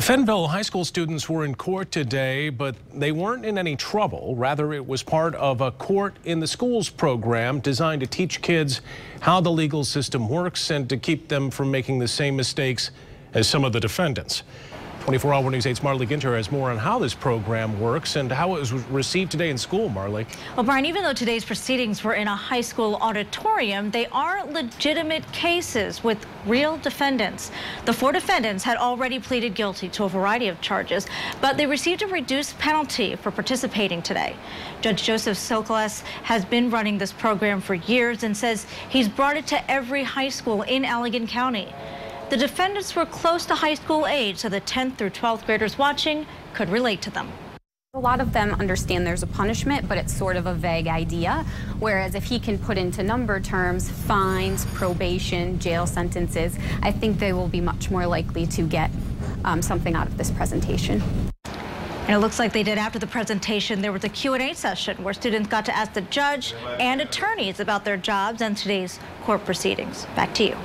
Fennville high school students were in court today, but they weren't in any trouble. Rather, it was part of a court in the schools program designed to teach kids how the legal system works and to keep them from making the same mistakes as some of the defendants. 24 Hour News 8's Marley Ginter has more on how this program works and how it was received today in school, Marley. Well, Brian, even though today's proceedings were in a high school auditorium, they are legitimate cases with real defendants. The four defendants had already pleaded guilty to a variety of charges, but they received a reduced penalty for participating today. Judge Joseph Skocelas has been running this program for years and says he's brought it to every high school in Allegan County. The defendants were close to high school age, so the 10th through 12th graders watching could relate to them. A lot of them understand there's a punishment, but it's sort of a vague idea. Whereas if he can put into number terms fines, probation, jail sentences, I think they will be much more likely to get um, something out of this presentation. And it looks like they did after the presentation. There was a Q&A session where students got to ask the judge and attorneys about their jobs and today's court proceedings. Back to you.